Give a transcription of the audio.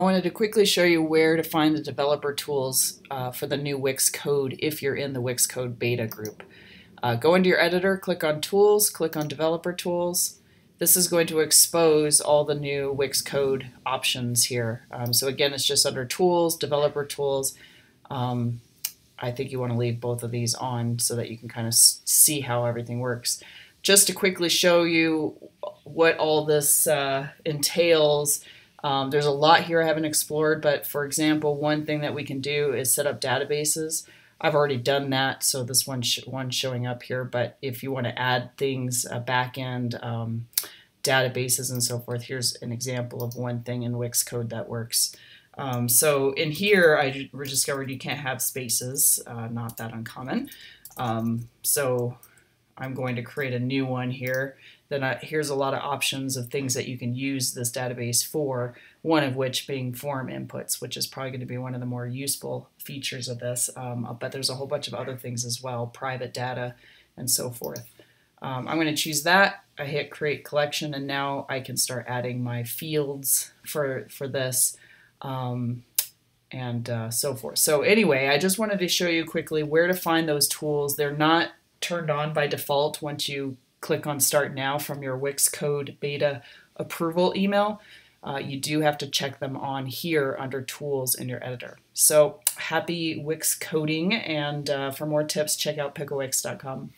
I wanted to quickly show you where to find the developer tools uh, for the new Wix code if you're in the Wix code beta group. Uh, go into your editor, click on tools, click on developer tools. This is going to expose all the new Wix code options here. Um, so again, it's just under tools, developer tools. Um, I think you want to leave both of these on so that you can kind of see how everything works. Just to quickly show you what all this uh, entails, um, there's a lot here I haven't explored, but for example, one thing that we can do is set up databases. I've already done that, so this one sh one showing up here. But if you want to add things, uh, backend um, databases and so forth, here's an example of one thing in Wix code that works. Um, so in here, I discovered you can't have spaces, uh, not that uncommon. Um, so I'm going to create a new one here. Then I, here's a lot of options of things that you can use this database for, one of which being form inputs, which is probably going to be one of the more useful features of this. Um, but there's a whole bunch of other things as well, private data and so forth. Um, I'm going to choose that. I hit create collection and now I can start adding my fields for, for this. Um, and uh, so forth. So anyway, I just wanted to show you quickly where to find those tools. They're not turned on by default once you click on Start Now from your Wix Code beta approval email. Uh, you do have to check them on here under Tools in your editor. So happy Wix coding, and uh, for more tips, check out picklewix.com.